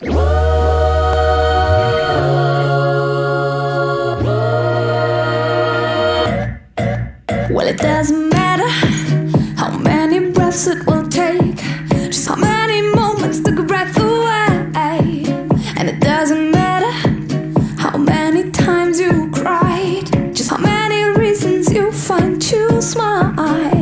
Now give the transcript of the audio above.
Well, it doesn't matter how many breaths it will take, just how many moments took a breath away. And it doesn't matter how many times you cried, just how many reasons you find to smile.